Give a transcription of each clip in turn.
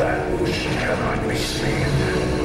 that which cannot be seen.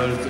Birthday